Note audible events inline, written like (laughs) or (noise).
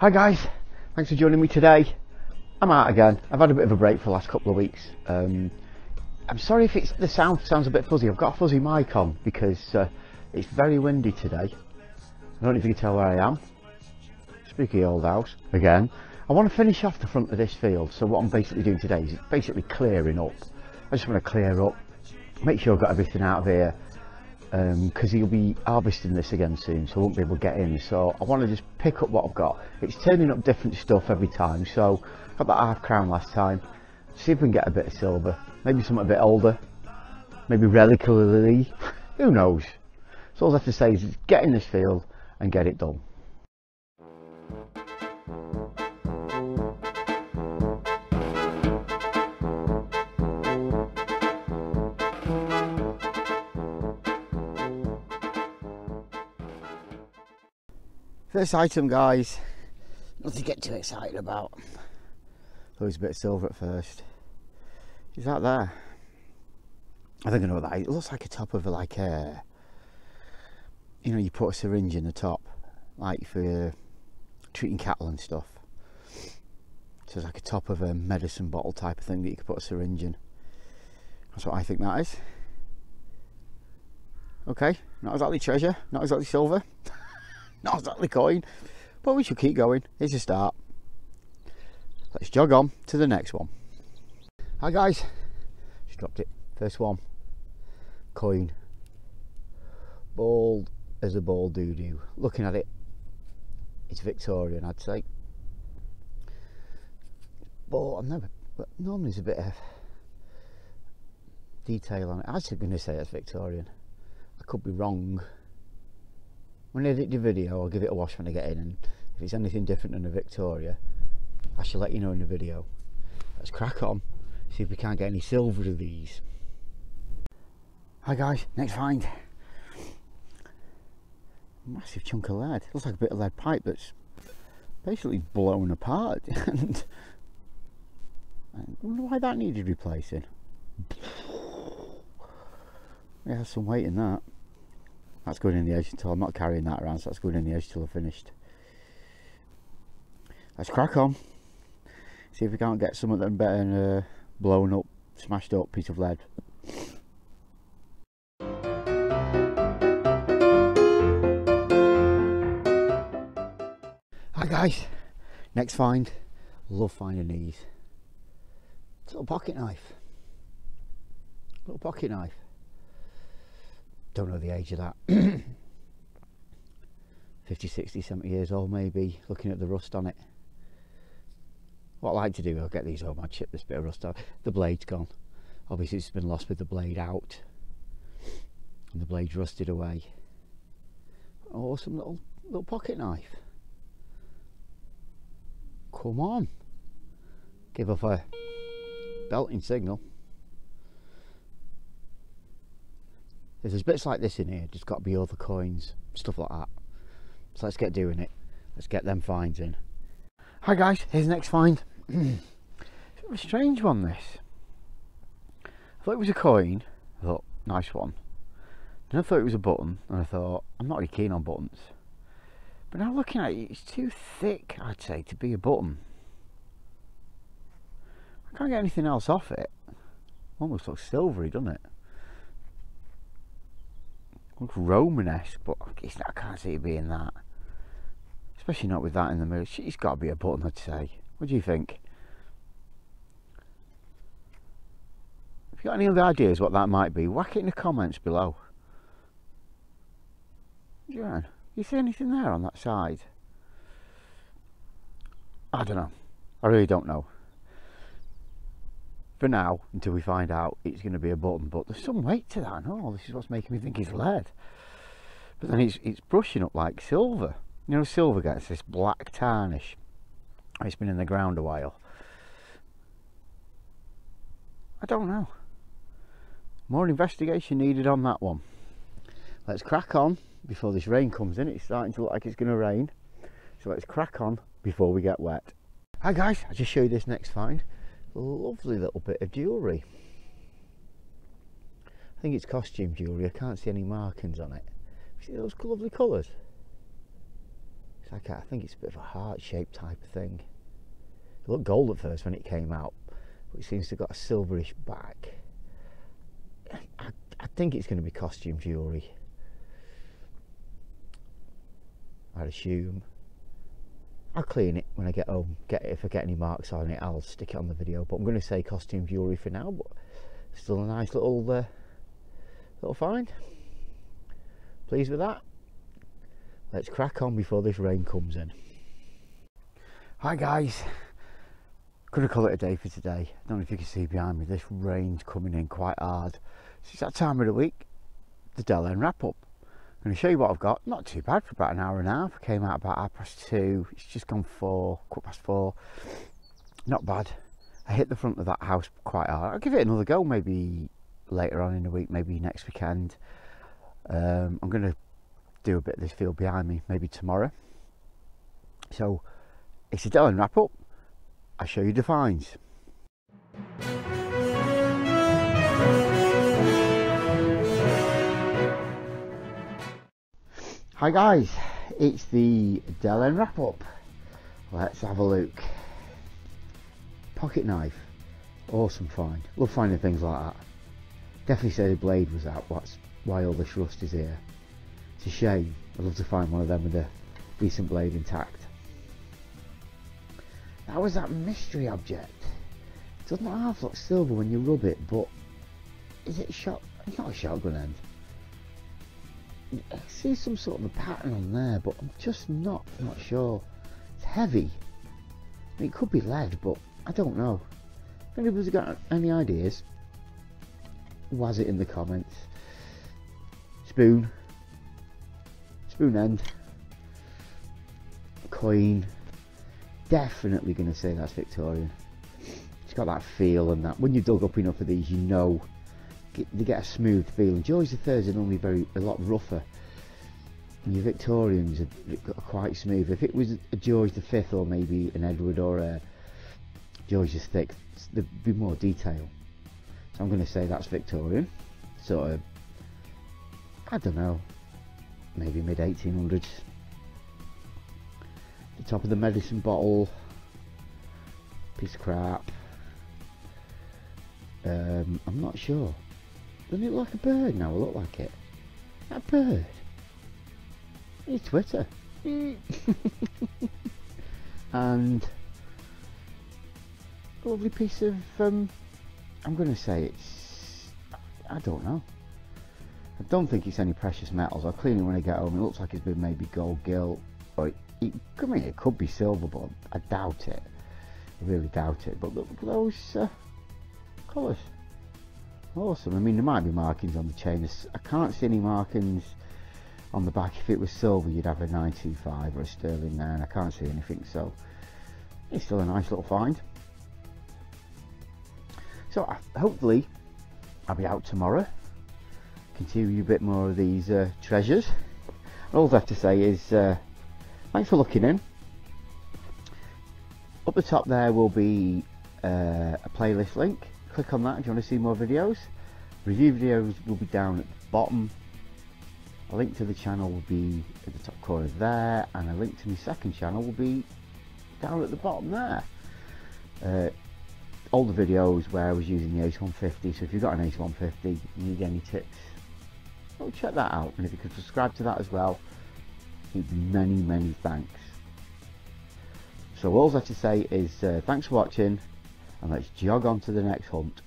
Hi guys, thanks for joining me today. I'm out again. I've had a bit of a break for the last couple of weeks. Um, I'm sorry if it's the sound sounds a bit fuzzy. I've got a fuzzy mic on because uh, it's very windy today. I don't know if you can tell where I am. Spooky old house again. I want to finish off the front of this field. So what I'm basically doing today is basically clearing up. I just want to clear up, make sure I've got everything out of here because um, he'll be harvesting this again soon so I won't be able to get in. So I want to just pick up what I've got. It's turning up different stuff every time. So got that half crown last time. See if we can get a bit of silver. Maybe something a bit older. Maybe relically (laughs) who knows? So all I have to say is get in this field and get it done First item guys, nothing to get too excited about. Was a bit of silver at first. Is that there? I think I know what that is. It looks like a top of a, like a, you know, you put a syringe in the top, like for treating cattle and stuff. So it's like a top of a medicine bottle type of thing that you could put a syringe in. That's what I think that is. Okay, not exactly treasure, not exactly silver. Not exactly coin, but we should keep going. It's a start. Let's jog on to the next one. Hi guys, just dropped it. First one, coin. Bald as a bald doo doo. Looking at it, it's Victorian, I'd say. But I'm never, but normally there's a bit of detail on it. I was going to say it's Victorian. I could be wrong when I edit the video I'll give it a wash when I get in and if it's anything different than a Victoria I shall let you know in the video. Let's crack on see if we can't get any silver of these. Hi guys. Next find. Massive chunk of lead. Looks like a bit of lead pipe that's basically blown apart. (laughs) And I wonder why that needed replacing. Yeah some weight in that that's going in the edge until I'm not carrying that around so that's going in the edge till I've finished. Let's crack on. See if we can't get some of them better uh, blown up smashed up piece of lead. Hi guys. Next find. Love finding these. Little pocket knife. Little pocket knife don't know the age of that. (clears throat) 50 60 70 years old maybe looking at the rust on it. What I like to do I'll get these home I'd chip this bit of rust off the blade's gone. Obviously it's been lost with the blade out. And the blade's rusted away. Oh, awesome little little pocket knife. Come on. Give off a belting signal If there's bits like this in here, just got to be other coins, stuff like that. So let's get doing it. Let's get them finds in. Hi guys, here's next find. (clears throat) a strange one this. I thought it was a coin. I thought, nice one. Then I thought it was a button, and I thought, I'm not really keen on buttons. But now looking at it, it's too thick, I'd say, to be a button. I can't get anything else off it. Almost looks silvery, doesn't it? Looks Romanesque, but not, I can't see it being that. Especially not with that in the middle. It's got to be a button, I'd say. What do you think? If you got any other ideas what that might be, whack it in the comments below. John, you see anything there on that side? I don't know. I really don't know for now until we find out it's going to be a button but there's some weight to that oh this is what's making me think it's lead. But then it's it's brushing up like silver. You know silver gets this black tarnish. It's been in the ground a while. I don't know. More investigation needed on that one. Let's crack on before this rain comes in. It's starting to look like it's going to rain. So let's crack on before we get wet. Hi guys. I'll just show you this next find lovely little bit of jewellery I think it's costume jewellery I can't see any markings on it see those lovely colours It's like I think it's a bit of a heart-shaped type of thing. It looked gold at first when it came out, but it seems to have got a silverish back. I, I think it's going to be costume jewellery. I'd assume. I'll clean it when I get home. Get if I get any marks on it, I'll stick it on the video. But I'm going to say costume jewellery for now. But still a nice little uh, little find. Pleased with that. Let's crack on before this rain comes in. Hi guys. Gonna call it a day for today. I don't know if you can see behind me. This rain's coming in quite hard. It's that time of the week. The Dell End wrap up. I'm going to show you what I've got. Not too bad for about an hour and a half. I came out about half past two. It's just gone four, quarter past four. Not bad. I hit the front of that house quite hard. I'll give it another go maybe later on in the week, maybe next weekend. Um, I'm going to do a bit of this field behind me, maybe tomorrow. So it's a End wrap up. I'll show you the finds. Hi guys, it's the Dell wrap up. Let's have a look. Pocket knife, awesome find. Love finding things like that. Definitely say the blade was out, that's why all this rust is here. It's a shame, I'd love to find one of them with a decent blade intact. That was that mystery object. It doesn't half look silver when you rub it, but is it a shot? It's not a shotgun end. I see some sort of a pattern on there, but I'm just not not sure. It's heavy. I mean, it could be lead, but I don't know. If anybody's got any ideas, was it in the comments? Spoon, spoon end, coin. Definitely going to say that's Victorian. It's got that feel and that. When you dug up enough of these, you know they get a smooth feeling. George III are normally very a lot rougher. And your Victorians are, quite smooth. If it was a George V or maybe an Edward or a George VI, there'd be more detail. So I'm going to say that's Victorian. Sort of, I don't know, maybe mid 1800s. The top of the medicine bottle, piece of crap. Um, I'm not sure. Doesn't it look like a bird now? It look like it. That bird. It's Twitter. (laughs) and a lovely piece of um, I'm going to say it's I don't know. I don't think it's any precious metals. I'll clean it when I get home. It looks like it's been maybe gold gilt or it, it, I mean it could be silver, but I doubt it. I really doubt it. But look at those uh, colours. Awesome. I mean, there might be markings on the chain. I can't see any markings on the back. If it was silver, you'd have a 925 or a sterling there, and I can't see anything. So it's still a nice little find. So uh, hopefully, I'll be out tomorrow. Continue a bit more of these uh, treasures. all I have to say is uh, thanks for looking in. Up the top there will be uh, a playlist link click on that if you want to see more videos. Review videos will be down at the bottom. A link to the channel will be at the top corner there, and a link to my second channel will be down at the bottom there. Uh, all the videos where I was using the Ace 150, so if you've got an Ace 150, you need any tips, well, check that out. And if you could subscribe to that as well, many, many thanks. So all I have to say is uh, thanks for watching and let's jog on to the next hunt.